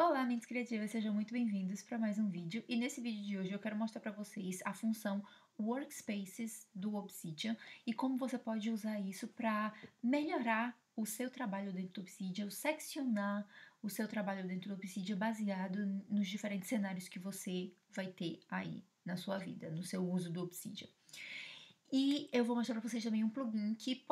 Olá, mentes criativas, sejam muito bem-vindos para mais um vídeo. E nesse vídeo de hoje eu quero mostrar para vocês a função Workspaces do Obsidian e como você pode usar isso para melhorar o seu trabalho dentro do Obsidian, seccionar o seu trabalho dentro do Obsidian baseado nos diferentes cenários que você vai ter aí na sua vida, no seu uso do Obsidian. E eu vou mostrar para vocês também um plugin que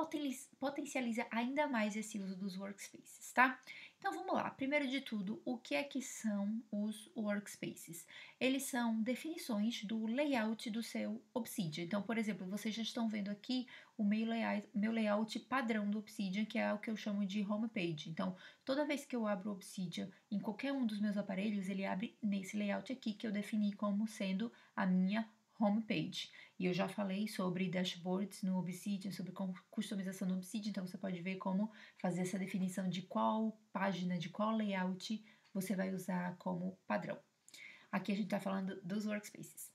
potencializa ainda mais esse uso dos workspaces, tá? Então vamos lá. Primeiro de tudo, o que é que são os workspaces? Eles são definições do layout do seu Obsidian. Então, por exemplo, vocês já estão vendo aqui o meu layout, meu layout padrão do Obsidian, que é o que eu chamo de homepage. Então, toda vez que eu abro o Obsidian em qualquer um dos meus aparelhos, ele abre nesse layout aqui que eu defini como sendo a minha homepage. E eu já falei sobre dashboards no Obsidian, sobre customização no Obsidian, então você pode ver como fazer essa definição de qual página, de qual layout você vai usar como padrão. Aqui a gente está falando dos workspaces.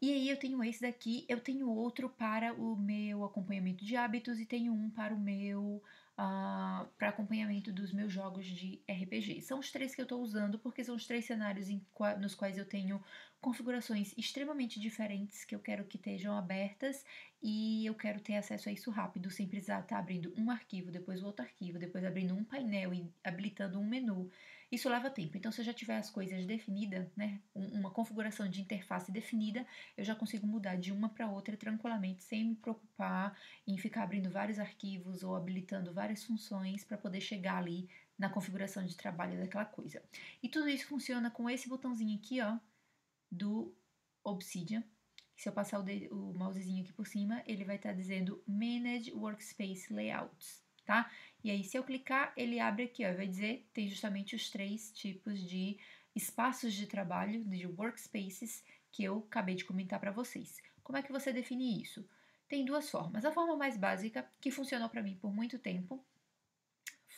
E aí eu tenho esse daqui, eu tenho outro para o meu acompanhamento de hábitos e tenho um para o meu uh, para acompanhamento dos meus jogos de RPG. São os três que eu estou usando porque são os três cenários qua nos quais eu tenho configurações extremamente diferentes que eu quero que estejam abertas e eu quero ter acesso a isso rápido, sem precisar estar abrindo um arquivo, depois o outro arquivo, depois abrindo um painel e habilitando um menu. Isso leva tempo. Então, se eu já tiver as coisas definidas, né, uma configuração de interface definida, eu já consigo mudar de uma para outra tranquilamente, sem me preocupar em ficar abrindo vários arquivos ou habilitando várias funções para poder chegar ali na configuração de trabalho daquela coisa. E tudo isso funciona com esse botãozinho aqui, ó, do Obsidian. Se eu passar o, o mousezinho aqui por cima, ele vai estar tá dizendo Manage Workspace Layouts, tá? E aí, se eu clicar, ele abre aqui, ó, vai dizer, tem justamente os três tipos de espaços de trabalho, de workspaces, que eu acabei de comentar para vocês. Como é que você define isso? Tem duas formas. A forma mais básica, que funcionou para mim por muito tempo,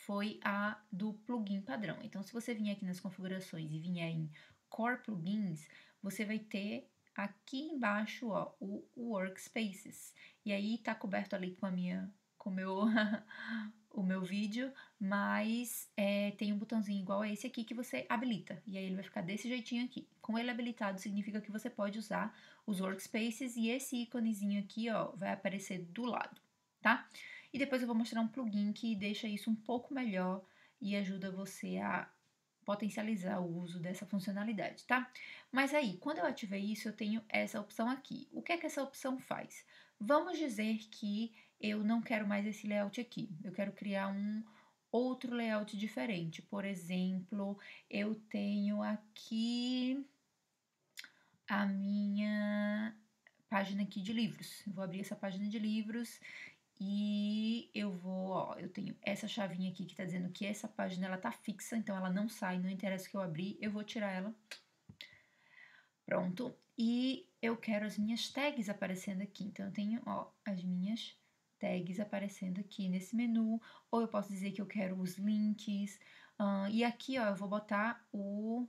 foi a do plugin padrão. Então, se você vier aqui nas configurações e vier em Core Plugins, você vai ter aqui embaixo ó, o Workspaces. E aí tá coberto ali com a minha, com meu, o meu vídeo, mas é, tem um botãozinho igual a esse aqui que você habilita. E aí ele vai ficar desse jeitinho aqui. Com ele habilitado significa que você pode usar os Workspaces e esse íconezinho aqui ó, vai aparecer do lado, tá? E depois eu vou mostrar um plugin que deixa isso um pouco melhor e ajuda você a potencializar o uso dessa funcionalidade, tá? Mas aí, quando eu ativei isso, eu tenho essa opção aqui. O que é que essa opção faz? Vamos dizer que eu não quero mais esse layout aqui. Eu quero criar um outro layout diferente. Por exemplo, eu tenho aqui a minha página aqui de livros. Eu vou abrir essa página de livros e eu vou, ó, eu tenho essa chavinha aqui que tá dizendo que essa página ela tá fixa, então ela não sai, não interessa que eu abrir, eu vou tirar ela. Pronto. E eu quero as minhas tags aparecendo aqui. Então eu tenho, ó, as minhas tags aparecendo aqui nesse menu, ou eu posso dizer que eu quero os links. Uh, e aqui, ó, eu vou botar o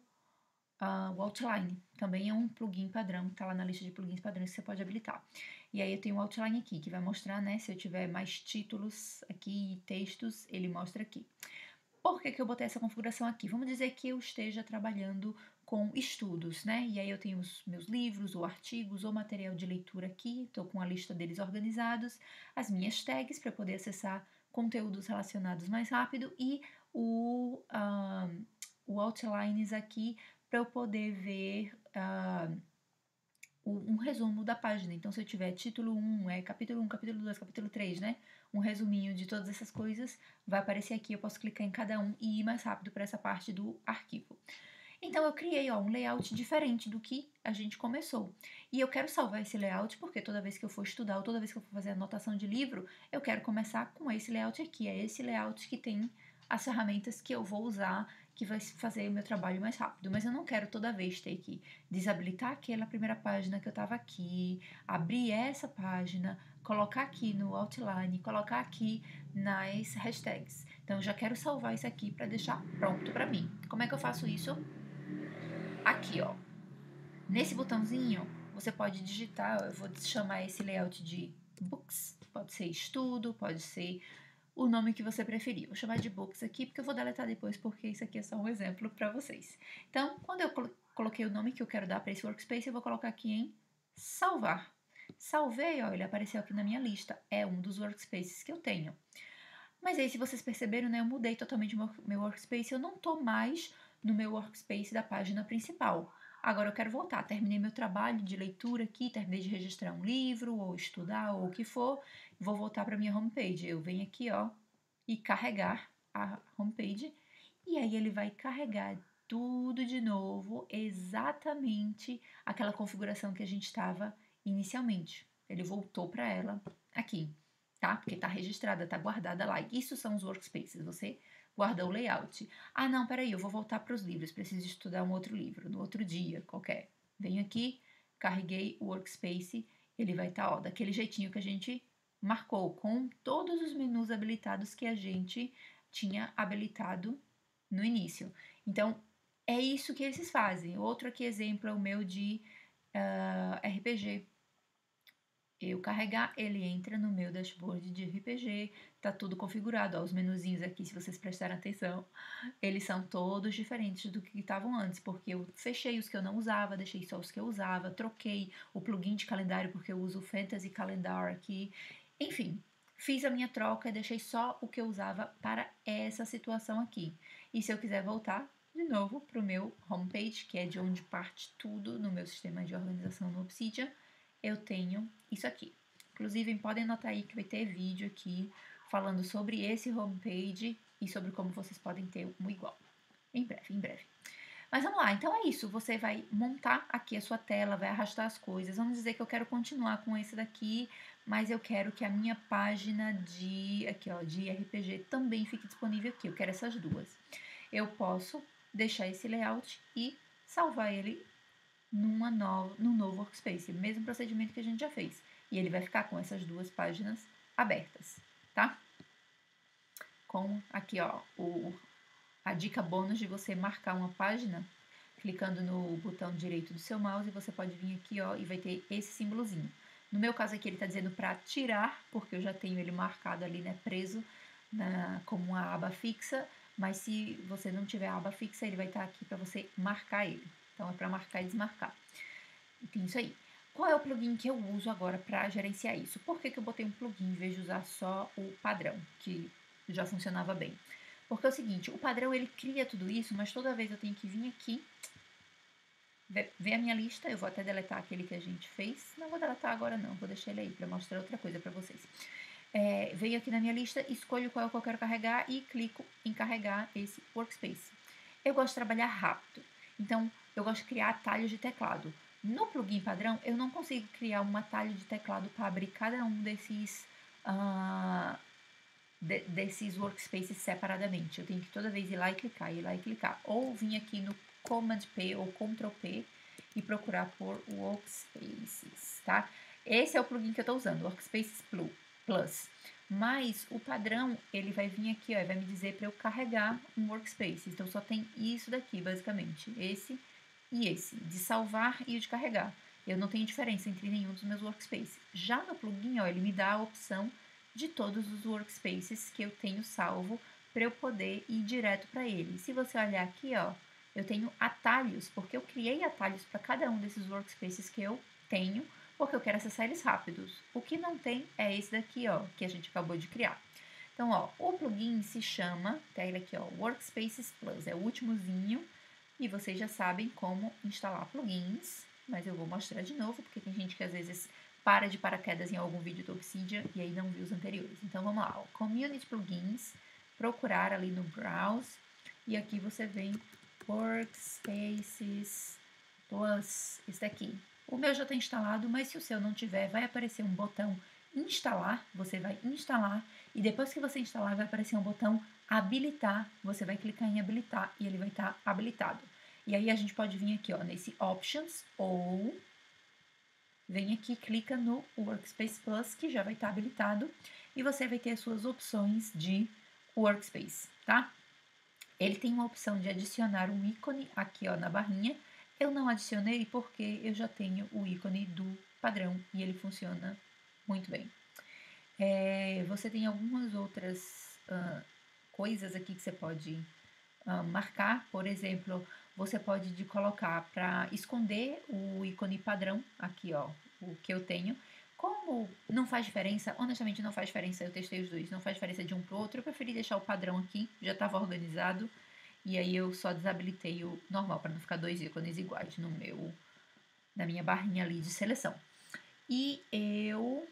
Uh, o Outline também é um plugin padrão, está lá na lista de plugins padrões que você pode habilitar. E aí eu tenho o Outline aqui, que vai mostrar, né, se eu tiver mais títulos aqui e textos, ele mostra aqui. Por que, que eu botei essa configuração aqui? Vamos dizer que eu esteja trabalhando com estudos, né? E aí eu tenho os meus livros, ou artigos, ou material de leitura aqui, estou com a lista deles organizados, as minhas tags para poder acessar conteúdos relacionados mais rápido e o, uh, o outlines aqui para eu poder ver um resumo da página. Então, se eu tiver título 1, é capítulo 1, capítulo 2, capítulo 3, né? Um resuminho de todas essas coisas vai aparecer aqui. Eu posso clicar em cada um e ir mais rápido para essa parte do arquivo. Então, eu criei ó, um layout diferente do que a gente começou. E eu quero salvar esse layout porque toda vez que eu for estudar ou toda vez que eu for fazer anotação de livro, eu quero começar com esse layout aqui. É esse layout que tem as ferramentas que eu vou usar que vai fazer o meu trabalho mais rápido. Mas eu não quero toda vez ter que desabilitar aquela primeira página que eu estava aqui, abrir essa página, colocar aqui no outline, colocar aqui nas hashtags. Então eu já quero salvar isso aqui para deixar pronto para mim. Como é que eu faço isso? Aqui, ó. Nesse botãozinho, você pode digitar, eu vou chamar esse layout de books, pode ser estudo, pode ser o nome que você preferir. Vou chamar de Books aqui, porque eu vou deletar depois, porque isso aqui é só um exemplo para vocês. Então, quando eu coloquei o nome que eu quero dar para esse workspace, eu vou colocar aqui em salvar. Salvei, ó, ele apareceu aqui na minha lista. É um dos workspaces que eu tenho. Mas aí, se vocês perceberam, né, eu mudei totalmente o meu workspace. Eu não estou mais no meu workspace da página principal. Agora eu quero voltar. Terminei meu trabalho de leitura aqui, terminei de registrar um livro, ou estudar, ou o que for. Vou voltar para minha homepage. Eu venho aqui, ó, e carregar a homepage. E aí ele vai carregar tudo de novo, exatamente aquela configuração que a gente estava inicialmente. Ele voltou para ela aqui, tá? Porque está registrada, está guardada lá. Isso são os workspaces. Você guarda o layout. Ah, não, peraí, eu vou voltar para os livros. Preciso estudar um outro livro, no outro dia, qualquer. Venho aqui, carreguei o workspace. Ele vai estar, tá, ó, daquele jeitinho que a gente marcou, com todos os menus habilitados que a gente tinha habilitado no início. Então, é isso que eles fazem. Outro aqui exemplo é o meu de uh, ah, RPG. Eu carregar, ele entra no meu dashboard de RPG, tá tudo configurado. Ó, os menuzinhos aqui, se vocês prestarem atenção, eles são todos diferentes do que estavam antes, porque eu fechei os que eu não usava, deixei só os que eu usava, troquei o plugin de calendário porque eu uso o Fantasy Calendar aqui. Enfim, fiz a minha troca e deixei só o que eu usava para essa situação aqui. E se eu quiser voltar, de novo para o meu homepage, que é de onde parte tudo no meu sistema de organização no Obsidian, eu tenho isso aqui. Inclusive, podem notar aí que vai ter vídeo aqui falando sobre esse homepage e sobre como vocês podem ter um igual. Em breve, em breve. Mas vamos lá, então é isso. Você vai montar aqui a sua tela, vai arrastar as coisas. Vamos dizer que eu quero continuar com esse daqui, mas eu quero que a minha página de aqui ó, de RPG também fique disponível aqui. Eu quero essas duas. Eu posso deixar esse layout e salvar ele numa nova, num novo workspace, mesmo procedimento que a gente já fez. E ele vai ficar com essas duas páginas abertas, tá? Com aqui, ó, o, a dica bônus de você marcar uma página clicando no botão direito do seu mouse, você pode vir aqui, ó, e vai ter esse símbolozinho. No meu caso aqui, ele está dizendo para tirar, porque eu já tenho ele marcado ali, né, preso na, como uma aba fixa, mas se você não tiver a aba fixa, ele vai estar aqui para você marcar ele. Então é para marcar e desmarcar. Tem isso aí. Qual é o plugin que eu uso agora para gerenciar isso? Por que, que eu botei um plugin em vez de usar só o padrão, que já funcionava bem? Porque é o seguinte, o padrão ele cria tudo isso, mas toda vez eu tenho que vir aqui, ver a minha lista, eu vou até deletar aquele que a gente fez. Não vou deletar agora não, vou deixar ele aí para mostrar outra coisa para vocês. É, venho aqui na minha lista, escolho qual é que eu quero carregar e clico em carregar esse workspace. Eu gosto de trabalhar rápido, então eu gosto de criar atalhos de teclado. No plugin padrão, eu não consigo criar um atalho de teclado para abrir cada um desses, uh, de, desses workspaces separadamente. Eu tenho que toda vez ir lá e clicar, ir lá e clicar. Ou vir aqui no Command P ou Ctrl P e procurar por Workspaces, tá? Esse é o plugin que eu estou usando, Workspaces Plus. Mas o padrão, ele vai vir aqui, ó, vai me dizer para eu carregar um workspace. Então só tem isso daqui, basicamente. Esse e esse, de salvar e de carregar. Eu não tenho diferença entre nenhum dos meus workspaces. Já no plugin, ó, ele me dá a opção de todos os workspaces que eu tenho salvo para eu poder ir direto para ele. Se você olhar aqui, ó, eu tenho atalhos, porque eu criei atalhos para cada um desses workspaces que eu tenho porque eu quero acessar eles rápidos. O que não tem é esse daqui, ó, que a gente acabou de criar. Então, ó, o plugin se chama, tá ele aqui, ó, Workspaces Plus, é o últimozinho, e vocês já sabem como instalar plugins, mas eu vou mostrar de novo, porque tem gente que às vezes para de paraquedas em algum vídeo do Obsidian e aí não viu os anteriores. Então, vamos lá, Community Plugins, procurar ali no Browse, e aqui você vem Workspaces Plus, esse daqui, o meu já está instalado, mas se o seu não tiver, vai aparecer um botão instalar, você vai instalar e depois que você instalar vai aparecer um botão habilitar, você vai clicar em habilitar e ele vai estar tá habilitado. E aí a gente pode vir aqui, ó, nesse options ou vem aqui, clica no Workspace Plus, que já vai estar tá habilitado, e você vai ter as suas opções de Workspace, tá? Ele tem uma opção de adicionar um ícone aqui, ó, na barrinha, eu não adicionei porque eu já tenho o ícone do padrão e ele funciona muito bem. É, você tem algumas outras uh, coisas aqui que você pode uh, marcar. Por exemplo, você pode de colocar para esconder o ícone padrão, aqui ó, o que eu tenho. Como não faz diferença, honestamente não faz diferença, eu testei os dois, não faz diferença de um para o outro, eu preferi deixar o padrão aqui, já estava organizado, e aí eu só desabilitei o normal, para não ficar dois ícones iguais no meu, na minha barrinha ali de seleção. E eu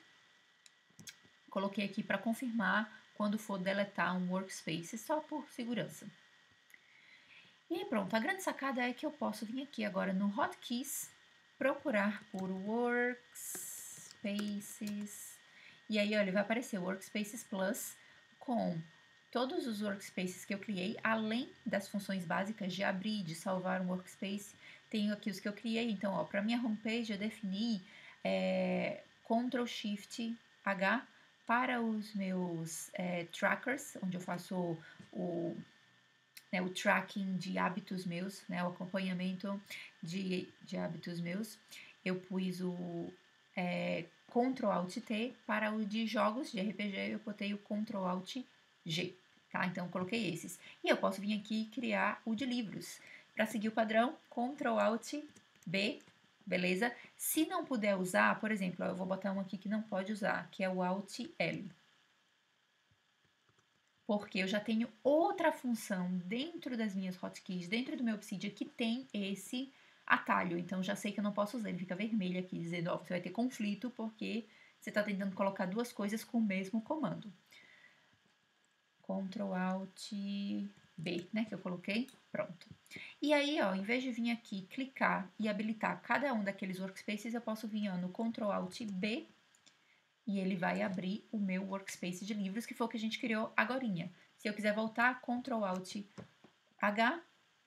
coloquei aqui para confirmar quando for deletar um workspace, só por segurança. E aí pronto, a grande sacada é que eu posso vir aqui agora no Hotkeys, procurar por Workspaces, e aí olha, vai aparecer Workspaces Plus com todos os workspaces que eu criei, além das funções básicas de abrir, de salvar um workspace, tenho aqui os que eu criei. Então, para minha homepage eu defini é, Ctrl Shift H para os meus é, trackers, onde eu faço o né, o tracking de hábitos meus, né, o acompanhamento de, de hábitos meus. Eu pus o é, Ctrl Alt T para o de jogos de RPG, eu botei o Ctrl Alt G, tá? Então eu coloquei esses. E eu posso vir aqui e criar o de livros. Para seguir o padrão, Ctrl Alt B, beleza? Se não puder usar, por exemplo, eu vou botar um aqui que não pode usar, que é o Alt L porque eu já tenho outra função dentro das minhas hotkeys, dentro do meu Obsidian, que tem esse atalho. Então, já sei que eu não posso usar. Ele fica vermelho aqui, dizendo, ó, você vai ter conflito, porque você está tentando colocar duas coisas com o mesmo comando. Ctrl Alt B, né, que eu coloquei, pronto. E aí, ó, em vez de vir aqui clicar e habilitar cada um daqueles workspaces, eu posso vir ó, no Ctrl Alt B e ele vai abrir o meu workspace de livros, que foi o que a gente criou agora. Se eu quiser voltar, Ctrl Alt H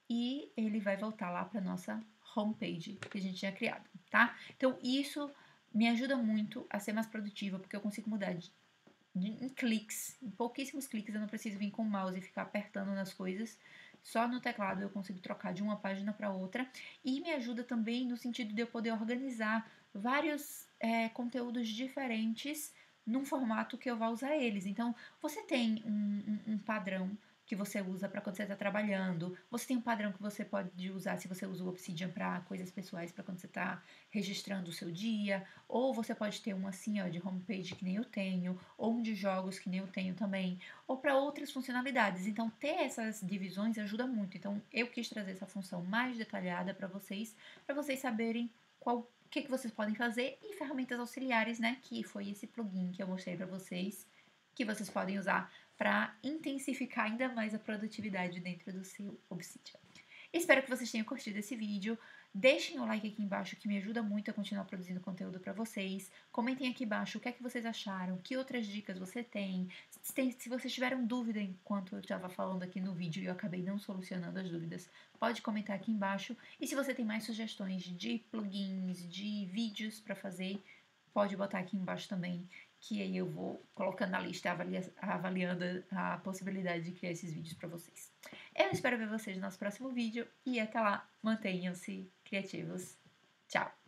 e ele vai voltar lá para nossa homepage que a gente tinha criado, tá? Então isso me ajuda muito a ser mais produtiva, porque eu consigo mudar de, em cliques, em pouquíssimos cliques, eu não preciso vir com o mouse e ficar apertando nas coisas. Só no teclado eu consigo trocar de uma página para outra e me ajuda também no sentido de eu poder organizar vários é, conteúdos diferentes num formato que eu vá usar eles. Então, você tem um, um, um padrão que você usa para quando você está trabalhando, você tem um padrão que você pode usar se você usa o Obsidian para coisas pessoais, para quando você está registrando o seu dia, ou você pode ter um assim, ó, de homepage que nem eu tenho, ou um de jogos que nem eu tenho também, ou para outras funcionalidades. Então, ter essas divisões ajuda muito. Então, eu quis trazer essa função mais detalhada para vocês, para vocês saberem qual que, que vocês podem fazer e ferramentas auxiliares, né? Que foi esse plugin que eu mostrei para vocês, que vocês podem usar para intensificar ainda mais a produtividade dentro do seu Obsidian. Espero que vocês tenham curtido esse vídeo. Deixem o like aqui embaixo que me ajuda muito a continuar produzindo conteúdo para vocês. Comentem aqui embaixo o que é que vocês acharam, que outras dicas você tem. Se, vocês tiveram dúvida enquanto eu estava falando aqui no vídeo e eu acabei não solucionando as dúvidas, pode comentar aqui embaixo. E se você tem mais sugestões de plugins, de vídeos para fazer, pode botar aqui embaixo também, que aí eu vou colocando na lista avalia, avaliando a possibilidade de criar esses vídeos para vocês. Eu espero ver vocês no nosso próximo vídeo e até lá, mantenham-se criativos. Tchau!